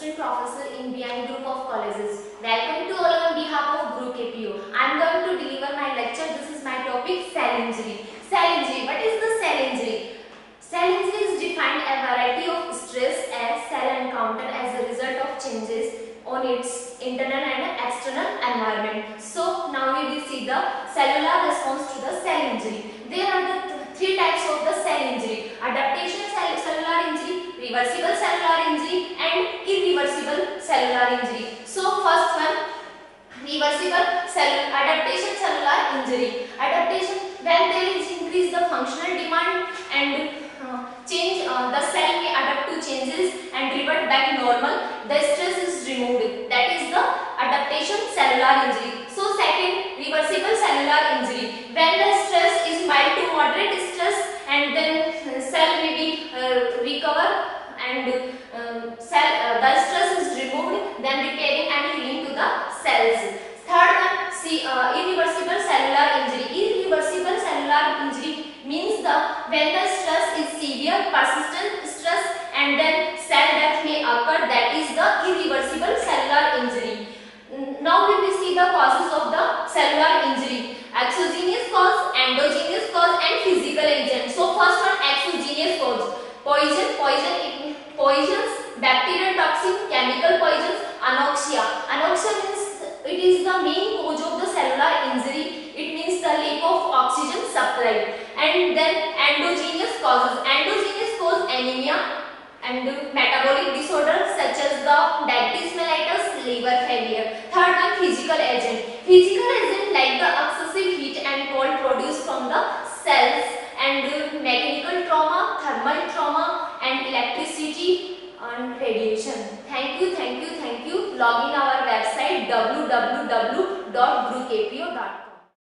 Assistant Professor in Biyani Group of Colleges. Welcome to all on behalf of Guru KPO. I am going to deliver my lecture. This is my topic cell injury. Cell injury. What is the cell injury? Cell injury is defined a variety of stress as cell encounter as a result of changes on its internal and external environment. So now we will see the cellular response to the cell injury. There are the th three types of the cell injury. Adaptation cell cellular injury, reversible cellular injury and irreversible cellular injury. So first one reversible cell adaptation cellular injury. Adaptation when there is increase the functional demand and uh, change uh, the cell may adapt to changes and revert back normal the stress is removed that is the adaptation cellular injury so second reversible cellular injury when the stress is mild to moderate stress and then cell may be uh, recover and and healing to the cells third one see uh, irreversible cellular injury irreversible cellular injury means the when the stress is severe persistent stress and then cell death may occur that is the irreversible cellular injury now we will see the causes of the cellular injury exogenous cause endogenous cause and physical the main cause of the cellular injury it means the lack of oxygen supply. And then endogenous causes. Endogenous cause anemia and metabolic disorders such as the diabetes mellitus liver failure. Third one physical agent. Physical agent like the excessive heat and cold produced from the cells and mechanical trauma thermal trauma and electricity and radiation. Thank you thank you thank you. Log our website www.gurukpo.com